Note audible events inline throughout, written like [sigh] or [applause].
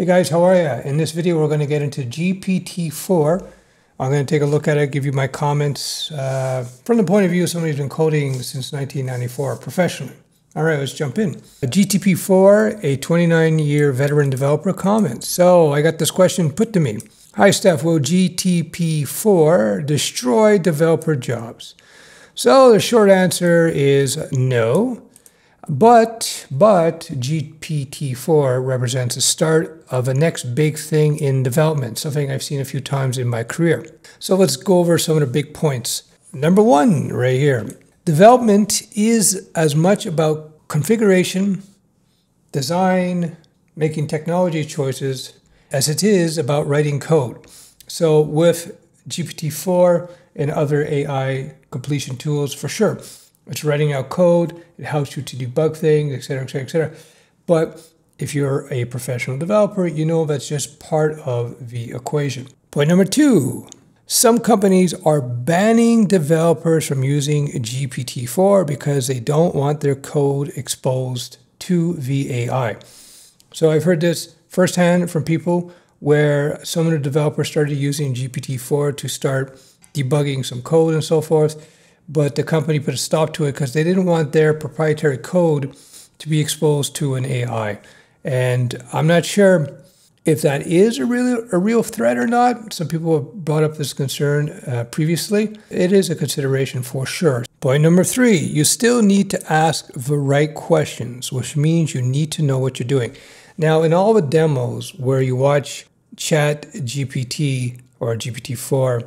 Hey guys, how are you? In this video, we're going to get into GPT-4. I'm going to take a look at it, give you my comments uh, from the point of view of somebody who's been coding since 1994 professionally. All right, let's jump in. GPT-4, a 29-year veteran developer comment. So I got this question put to me. Hi, Stef. Will GPT-4 destroy developer jobs? So the short answer is no. But but GPT-4 represents the start of a next big thing in development, something I've seen a few times in my career. So let's go over some of the big points. Number one, right here. Development is as much about configuration, design, making technology choices, as it is about writing code. So with GPT-4 and other AI completion tools, for sure, it's writing out code. It helps you to debug things, etc., etc., etc. But if you're a professional developer, you know that's just part of the equation. Point number two, some companies are banning developers from using GPT-4 because they don't want their code exposed to the AI. So I've heard this firsthand from people where some of the developers started using GPT-4 to start debugging some code and so forth but the company put a stop to it because they didn't want their proprietary code to be exposed to an AI. And I'm not sure if that is a real a real threat or not. Some people have brought up this concern uh, previously. It is a consideration for sure. Point number three: you still need to ask the right questions, which means you need to know what you're doing. Now, in all the demos where you watch Chat GPT or GPT-4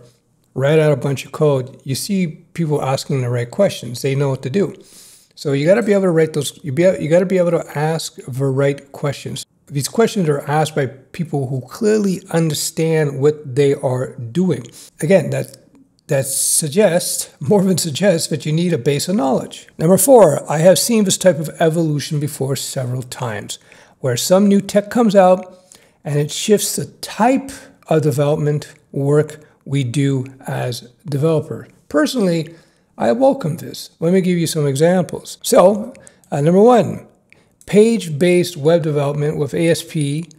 write out a bunch of code, you see people asking the right questions. They know what to do. So you got to be able to write those. You be you got to be able to ask the right questions. These questions are asked by people who clearly understand what they are doing. Again, that that suggests [laughs] more than suggests that you need a base of knowledge. Number four, I have seen this type of evolution before several times, where some new tech comes out and it shifts the type of development work we do as developers. Personally, I welcome this. Let me give you some examples. So, uh, number one, page-based web development with ASP,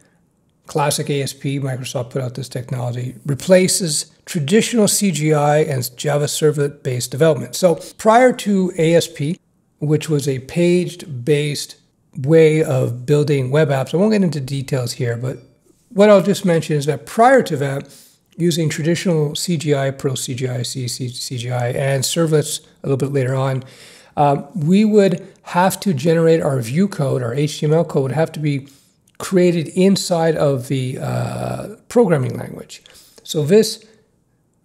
classic ASP, Microsoft put out this technology, replaces traditional CGI and Java servlet-based development. So prior to ASP, which was a page-based way of building web apps, I won't get into details here, but what I'll just mention is that prior to that, using traditional CGI, Perl CGI, CGI, and servlets a little bit later on, um, we would have to generate our view code, our HTML code would have to be created inside of the uh, programming language. So this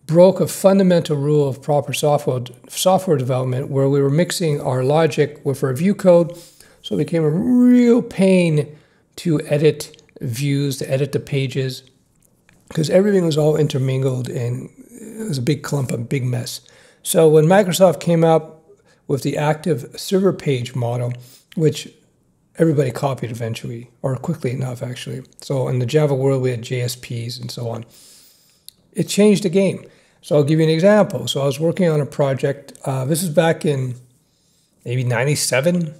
broke a fundamental rule of proper software, software development where we were mixing our logic with our view code. So it became a real pain to edit views, to edit the pages, because everything was all intermingled and it was a big clump, a big mess. So when Microsoft came out with the active server page model, which everybody copied eventually, or quickly enough, actually. So in the Java world, we had JSPs and so on. It changed the game. So I'll give you an example. So I was working on a project. Uh, this is back in maybe 97,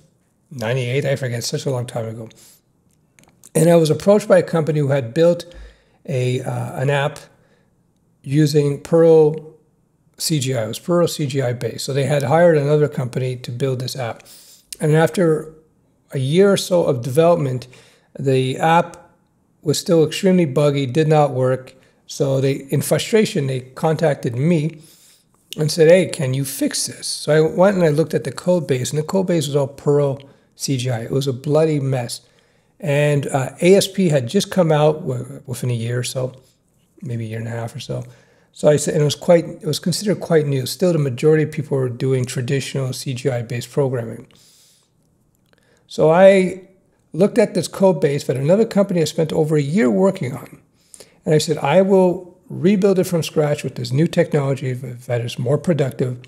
98, I forget, such a long time ago. And I was approached by a company who had built a uh, an app using Perl CGI. It was Perl CGI based. So they had hired another company to build this app. And after a year or so of development, the app was still extremely buggy, did not work. So they, in frustration, they contacted me and said, "Hey, can you fix this?" So I went and I looked at the code base, and the code base was all Perl CGI. It was a bloody mess. And uh, ASP had just come out within a year or so, maybe a year and a half or so. So I said, and it was quite, it was considered quite new. Still, the majority of people were doing traditional CGI-based programming. So I looked at this code base that another company had spent over a year working on. And I said, I will rebuild it from scratch with this new technology that is more productive,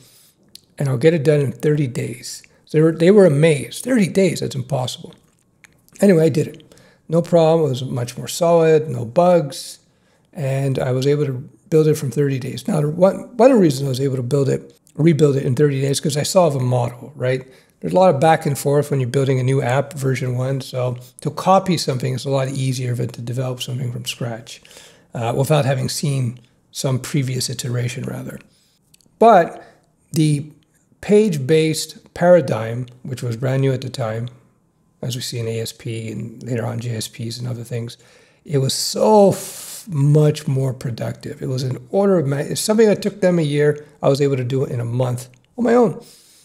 and I'll get it done in 30 days. So they were, they were amazed. 30 days, that's impossible. Anyway, I did it. No problem. It was much more solid, no bugs, and I was able to build it from 30 days. Now, one, one of the reasons I was able to build it, rebuild it in 30 days, because I saw the model, right? there's a lot of back and forth when you're building a new app, version one. So to copy something is a lot easier than to develop something from scratch uh, without having seen some previous iteration, rather. But the page based paradigm, which was brand new at the time, as we see in ASP and later on JSPs and other things, it was so much more productive. It was an order of magnitude. Something that took them a year, I was able to do it in a month on my own.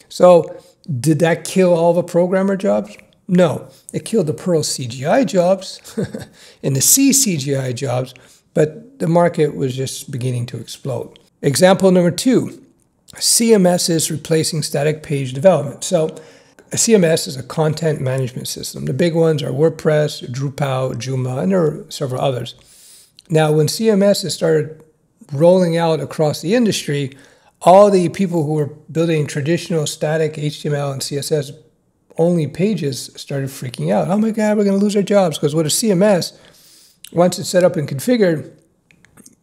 So, did that kill all the programmer jobs? No, it killed the Perl CGI jobs [laughs] and the C CGI jobs, but the market was just beginning to explode. Example number two CMS is replacing static page development. So, a CMS is a content management system. The big ones are WordPress, Drupal, Joomla, and there are several others. Now, when CMS has started rolling out across the industry, all the people who were building traditional static HTML and CSS only pages started freaking out. Oh my God, we're going to lose our jobs because with a CMS, once it's set up and configured,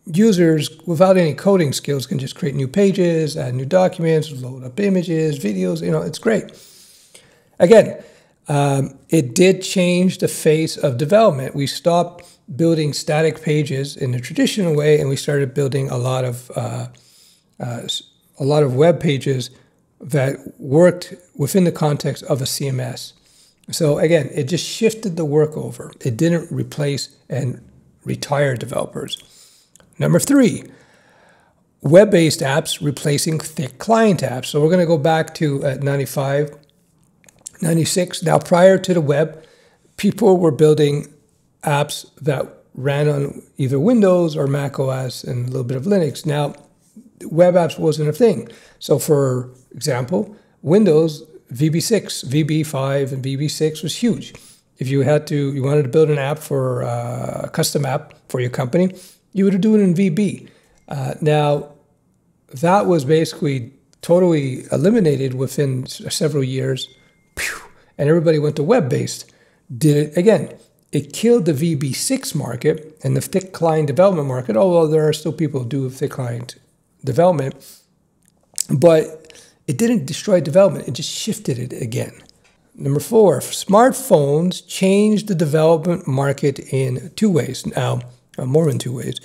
users without any coding skills can just create new pages, add new documents, load up images, videos. You know, it's great. Again, um, it did change the face of development. We stopped building static pages in the traditional way, and we started building a lot of uh, uh, a lot of web pages that worked within the context of a CMS. So again, it just shifted the work over. It didn't replace and retire developers. Number three, web-based apps replacing thick client apps. So we're going to go back to uh, 95, 96. Now, prior to the web, people were building apps that ran on either Windows or Mac OS and a little bit of Linux. Now, web apps wasn't a thing. So, for example, Windows VB6, VB5, and VB6 was huge. If you had to, you wanted to build an app for uh, a custom app for your company, you would do it in VB. Uh, now, that was basically totally eliminated within several years, and everybody went to web based. Did it again? It killed the VB6 market and the thick client development market, although there are still people who do thick client development, but it didn't destroy development, it just shifted it again. Number four, smartphones changed the development market in two ways. Now, uh, more than two ways.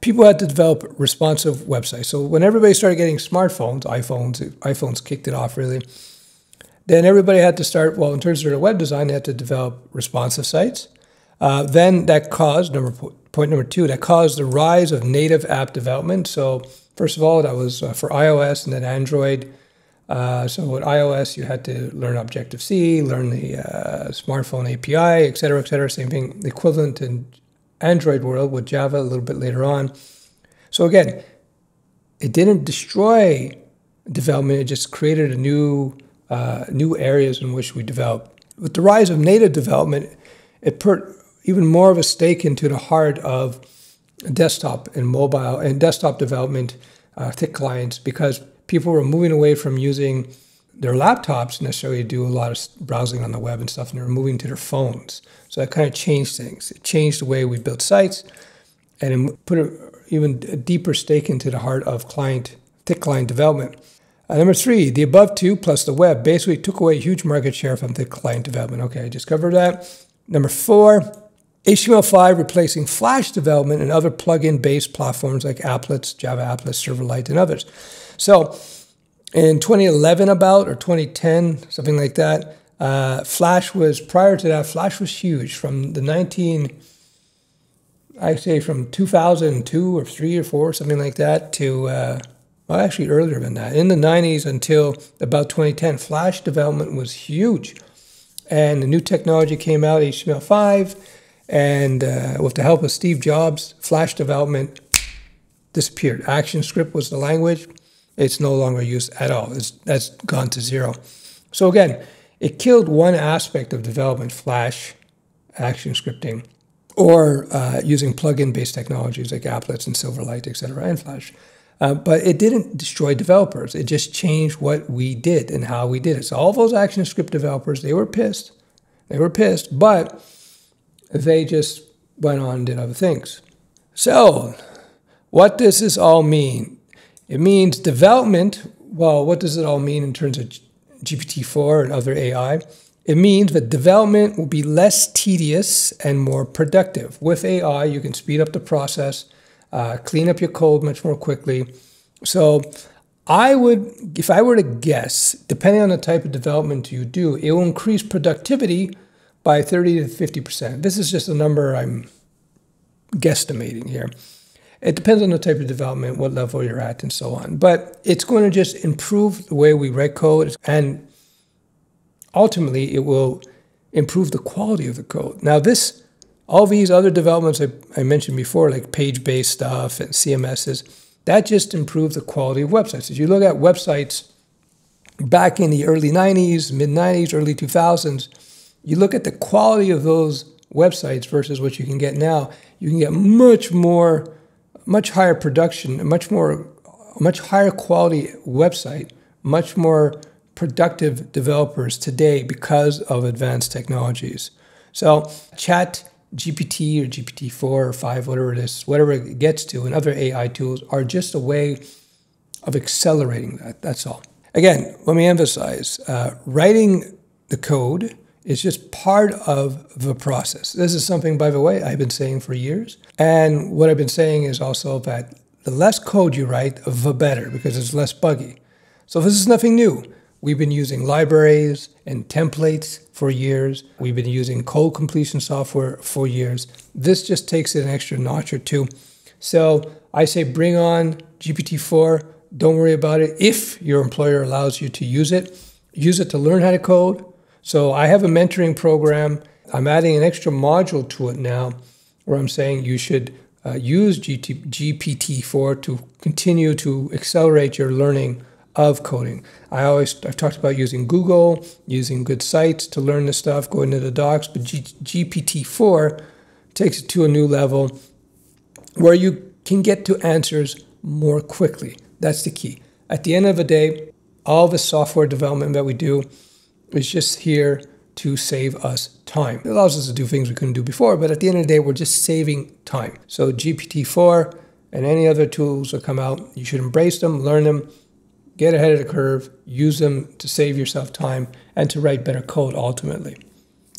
People had to develop responsive websites. So when everybody started getting smartphones, iPhones, iPhones kicked it off really. Then everybody had to start, well, in terms of their web design, they had to develop responsive sites. Uh, then that caused, number point number two, that caused the rise of native app development. So first of all, that was uh, for iOS and then Android. Uh, so with iOS, you had to learn Objective-C, learn the uh, smartphone API, et cetera, et cetera. Same thing, the equivalent in Android world with Java a little bit later on. So again, it didn't destroy development; it just created a new uh, new areas in which we develop. With the rise of native development, it put even more of a stake into the heart of desktop and mobile and desktop development, uh, thick clients, because people were moving away from using their laptops necessarily to do a lot of browsing on the web and stuff, and they were moving to their phones. So that kind of changed things. It changed the way we built sites, and it put even a deeper stake into the heart of client thick client development. Uh, number three, the above two plus the web basically took away huge market share from the client development. Okay, I just covered that. Number four, HTML5 replacing Flash development and other plugin based platforms like Applets, Java Applets, Silverlight, and others. So in 2011 about or 2010 something like that uh, flash was prior to that flash was huge from the 19 i say from 2002 or 3 or 4 something like that to uh, well actually earlier than that in the 90s until about 2010 flash development was huge and the new technology came out html5 and uh, with the help of steve jobs flash development disappeared ActionScript was the language it's no longer used at all. It's, that's gone to zero. So again, it killed one aspect of development, Flash, action scripting, or uh, using plugin-based technologies like Applets and Silverlight, et cetera, and Flash. Uh, but it didn't destroy developers. It just changed what we did and how we did it. So all those ActionScript developers, they were pissed. They were pissed, but they just went on and did other things. So what does this all mean? It means development. Well, what does it all mean in terms of GPT-4 and other AI, it means that development will be less tedious and more productive. With AI, you can speed up the process, uh, clean up your code much more quickly. So I would, if I were to guess, depending on the type of development you do, it will increase productivity by 30 to 50%. This is just a number I'm guesstimating here. It depends on the type of development, what level you're at, and so on. But it's going to just improve the way we write code, and ultimately, it will improve the quality of the code. Now, this, all these other developments I, I mentioned before, like page-based stuff and CMSs, that just improves the quality of websites. As you look at websites back in the early 90s, mid 90s, early 2000s, you look at the quality of those websites versus what you can get now, you can get much more much higher production, much more, much higher quality website, much more productive developers today because of advanced technologies. So Chat GPT or GPT-4 or 5, whatever it is, whatever it gets to, and other AI tools are just a way of accelerating that. That's all. Again, let me emphasize, uh, writing the code is just part of the process. This is something, by the way, I've been saying for years. And what I've been saying is also that the less code you write, the better, because it's less buggy. So this is nothing new. We've been using libraries and templates for years. We've been using code completion software for years. This just takes it an extra notch or two. So I say bring on GPT-4. Don't worry about it. If your employer allows you to use it, use it to learn how to code, so I have a mentoring program. I'm adding an extra module to it now where I'm saying you should uh, use GT, GPT-4 to continue to accelerate your learning of coding. I always I've talked about using Google, using good sites to learn this stuff, going into the docs, but G, GPT-4 takes it to a new level where you can get to answers more quickly. That's the key. At the end of the day, all the software development that we do is just here to save us time. It allows us to do things we couldn't do before, but at the end of the day, we're just saving time. So GPT-4 and any other tools that come out, you should embrace them, learn them, get ahead of the curve, use them to save yourself time and to write better code ultimately.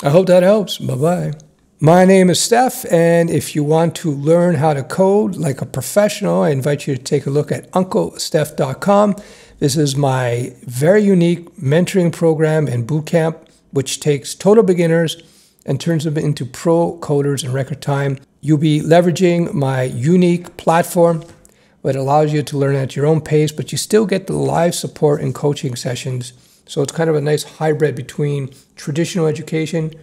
I hope that helps. Bye-bye. My name is Stef, and if you want to learn how to code like a professional, I invite you to take a look at UncleStef.com. This is my very unique mentoring program and bootcamp, which takes total beginners and turns them into pro coders in record time. You'll be leveraging my unique platform that allows you to learn at your own pace, but you still get the live support and coaching sessions. So it's kind of a nice hybrid between traditional education,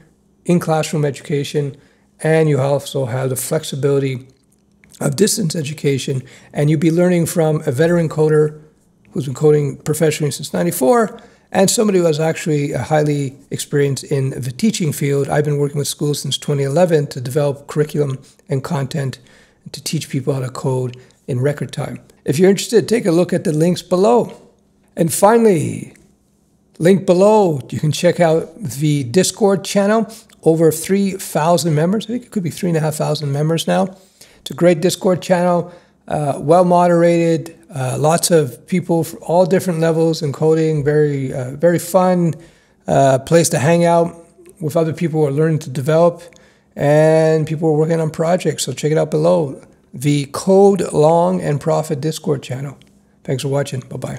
in classroom education, and you also have the flexibility of distance education. And you'll be learning from a veteran coder who's been coding professionally since 94, and somebody who has actually highly experienced in the teaching field. I've been working with schools since 2011 to develop curriculum and content to teach people how to code in record time. If you're interested, take a look at the links below. And finally, link below, you can check out the Discord channel. Over 3,000 members. I think it could be 3,500 members now. It's a great Discord channel, uh, well moderated, uh, lots of people from all different levels in coding. Very, uh, very fun uh, place to hang out with other people who are learning to develop, and people who are working on projects. So check it out below. The Code Long and Prosper Discord channel. Thanks for watching. Bye bye.